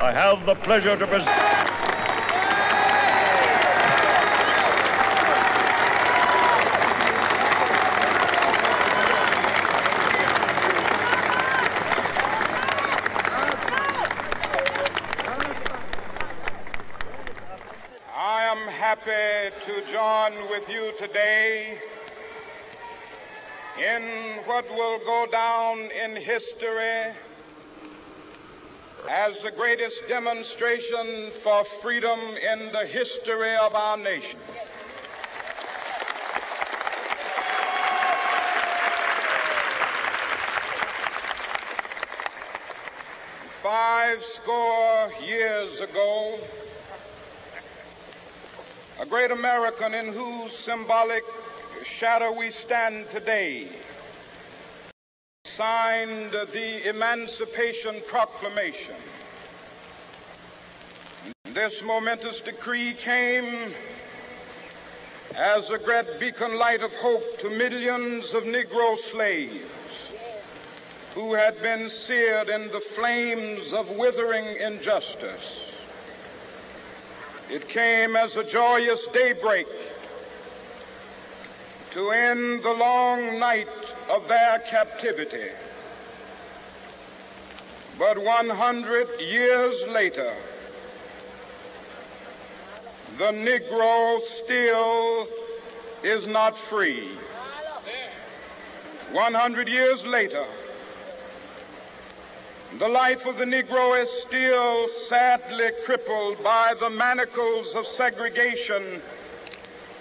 I have the pleasure to present. I am happy to join with you today in what will go down in history as the greatest demonstration for freedom in the history of our nation. Five score years ago, a great American in whose symbolic shadow we stand today signed the Emancipation Proclamation. This momentous decree came as a great beacon light of hope to millions of Negro slaves who had been seared in the flames of withering injustice. It came as a joyous daybreak to end the long night of their captivity. But 100 years later, the Negro still is not free. 100 years later, the life of the Negro is still sadly crippled by the manacles of segregation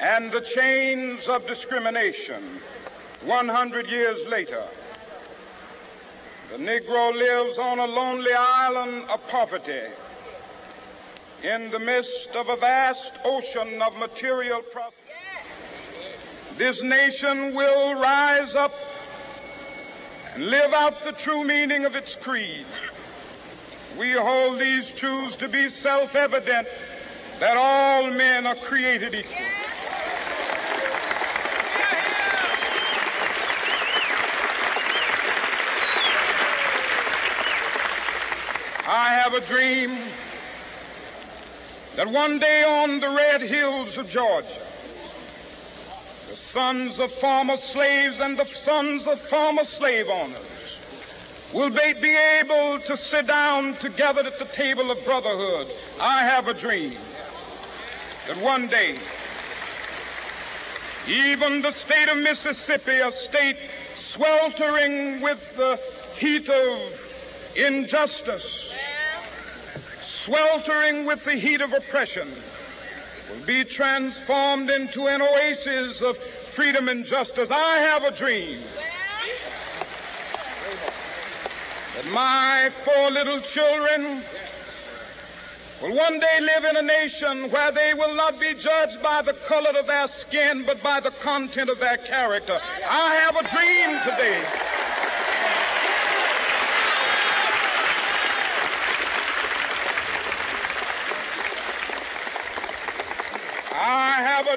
and the chains of discrimination. 100 years later, the Negro lives on a lonely island of poverty in the midst of a vast ocean of material prosperity. This nation will rise up and live out the true meaning of its creed. We hold these truths to be self evident that all men are created equal. I have a dream that one day on the red hills of Georgia, the sons of former slaves and the sons of former slave owners will be, be able to sit down together at the table of brotherhood. I have a dream that one day, even the state of Mississippi, a state sweltering with the heat of injustice, sweltering with the heat of oppression, will be transformed into an oasis of freedom and justice. I have a dream that my four little children will one day live in a nation where they will not be judged by the color of their skin, but by the content of their character. I have a dream today. I have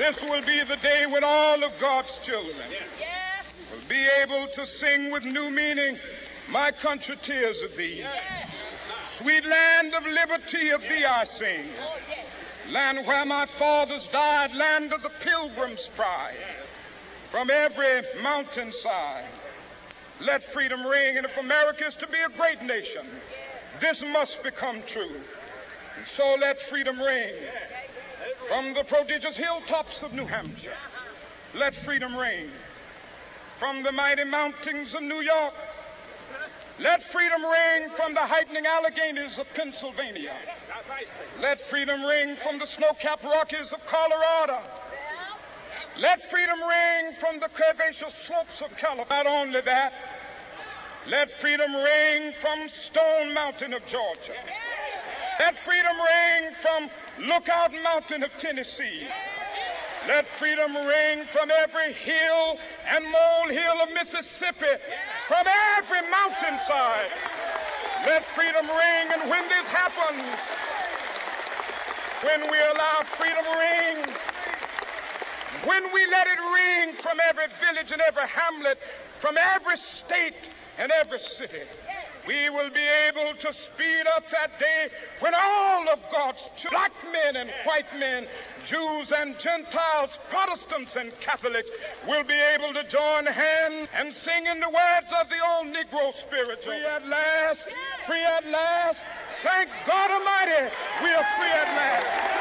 This will be the day when all of God's children will be able to sing with new meaning, My country tears of thee. Sweet land of liberty of thee I sing. Oh, land where my fathers died, land of the pilgrim's pride. From every mountainside, let freedom ring. And if America is to be a great nation, this must become true. And so let freedom ring. From the prodigious hilltops of New Hampshire, let freedom ring. From the mighty mountains of New York, let freedom ring from the heightening Alleghenies of Pennsylvania. Let freedom ring from the snow-capped Rockies of Colorado. Let freedom ring from the curvaceous slopes of California. Not only that, let freedom ring from Stone Mountain of Georgia. Let freedom ring from Lookout Mountain of Tennessee. Let freedom ring from every hill and molehill of Mississippi, from every mountainside. Let freedom ring, and when this happens, when we allow freedom ring, when we let it ring from every village and every hamlet, from every state and every city, we will be able to speed up that day when all of God's children, black men and white men, Jews and Gentiles, Protestants and Catholics, will be able to join hands and sing in the words of the old Negro spiritual. Free at last, free at last. Thank God Almighty, we are free at last.